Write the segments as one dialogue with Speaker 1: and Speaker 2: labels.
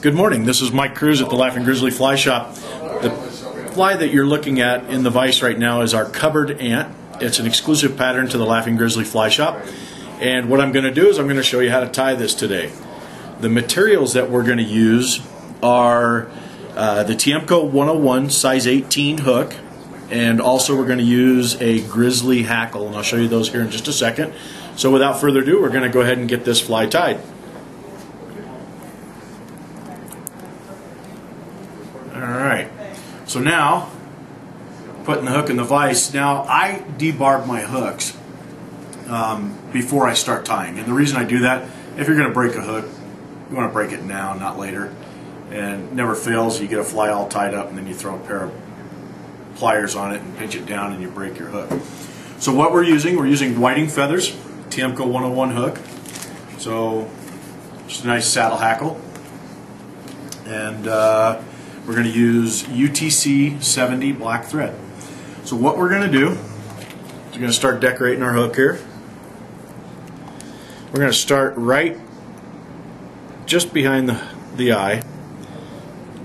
Speaker 1: Good morning. This is Mike Cruz at the Laughing Grizzly Fly Shop. The fly that you're looking at in the vise right now is our cupboard ant. It's an exclusive pattern to the Laughing Grizzly Fly Shop. And what I'm going to do is I'm going to show you how to tie this today. The materials that we're going to use are uh, the Tiemco 101 size 18 hook, and also we're going to use a grizzly hackle, and I'll show you those here in just a second. So without further ado, we're going to go ahead and get this fly tied. So now, putting the hook in the vise, now I debarb my hooks um, before I start tying. And the reason I do that, if you're going to break a hook, you want to break it now, not later. And never fails, you get a fly all tied up and then you throw a pair of pliers on it and pinch it down and you break your hook. So what we're using, we're using whiting feathers, Tiemco 101 hook. So just a nice saddle hackle. And uh, we're going to use UTC 70 black thread. So what we're going to do is we're going to start decorating our hook here. We're going to start right just behind the, the eye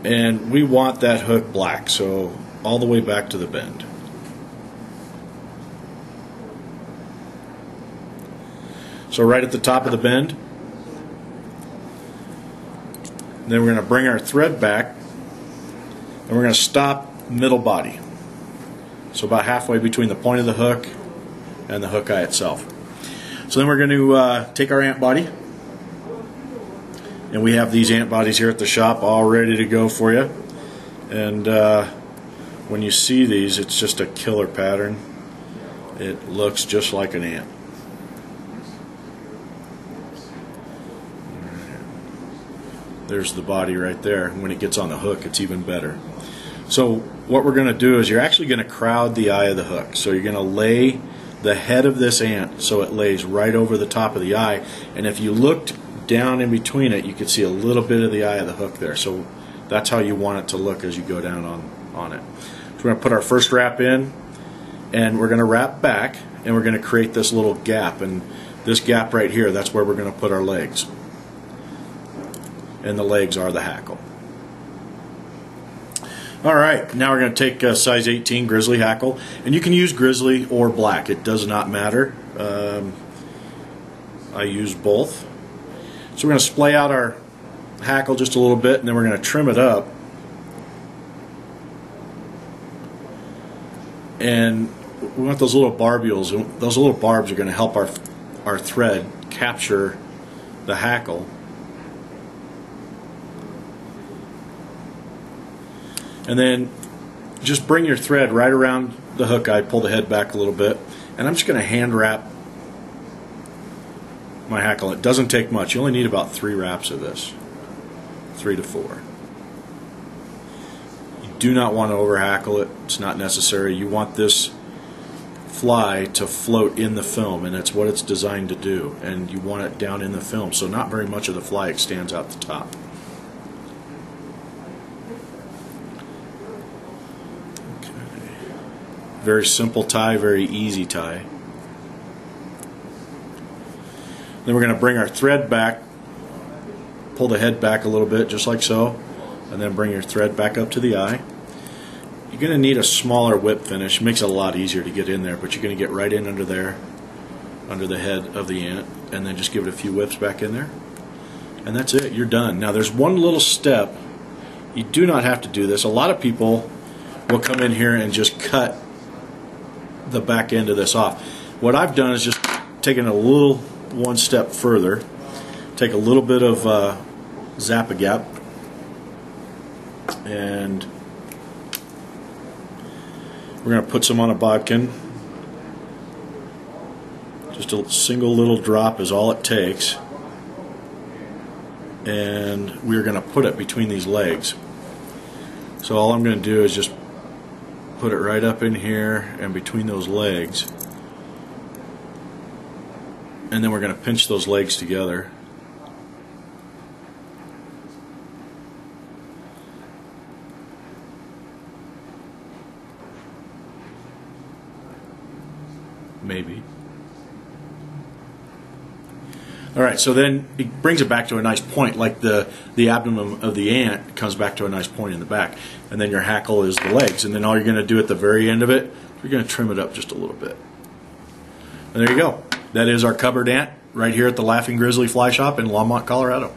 Speaker 1: and we want that hook black so all the way back to the bend. So right at the top of the bend. Then we're going to bring our thread back and we're going to stop middle body. So about halfway between the point of the hook and the hook eye itself. So then we're going to uh, take our ant body and we have these ant bodies here at the shop all ready to go for you. And uh, when you see these, it's just a killer pattern. It looks just like an ant. There's the body right there. When it gets on the hook, it's even better. So what we're going to do is you're actually going to crowd the eye of the hook. So you're going to lay the head of this ant so it lays right over the top of the eye. And if you looked down in between it, you could see a little bit of the eye of the hook there. So that's how you want it to look as you go down on, on it. So we're going to put our first wrap in, and we're going to wrap back, and we're going to create this little gap. And this gap right here, that's where we're going to put our legs and the legs are the hackle. All right, now we're going to take a size 18 grizzly hackle, and you can use grizzly or black. It does not matter. Um, I use both. So we're going to splay out our hackle just a little bit, and then we're going to trim it up. And we want those little barbules. Those little barbs are going to help our our thread capture the hackle And then just bring your thread right around the hook eye, pull the head back a little bit, and I'm just going to hand wrap my hackle. It doesn't take much. You only need about three wraps of this, three to four. You do not want to over hackle it. It's not necessary. You want this fly to float in the film, and it's what it's designed to do. And you want it down in the film, so not very much of the fly extends out the top. Very simple tie, very easy tie. Then we're going to bring our thread back, pull the head back a little bit, just like so, and then bring your thread back up to the eye. You're going to need a smaller whip finish. It makes it a lot easier to get in there, but you're going to get right in under there, under the head of the ant, and then just give it a few whips back in there. And that's it. You're done. Now, there's one little step. You do not have to do this. A lot of people will come in here and just cut the back end of this off. What I've done is just taken a little one step further, take a little bit of uh, Zap-A-Gap, and we're going to put some on a bodkin. Just a single little drop is all it takes. And we're going to put it between these legs. So all I'm going to do is just put it right up in here and between those legs. And then we're going to pinch those legs together. Maybe All right, so then it brings it back to a nice point, like the the abdomen of the ant comes back to a nice point in the back, and then your hackle is the legs, and then all you're going to do at the very end of it, you're going to trim it up just a little bit. And there you go. That is our cupboard ant right here at the Laughing Grizzly Fly Shop in Longmont, Colorado.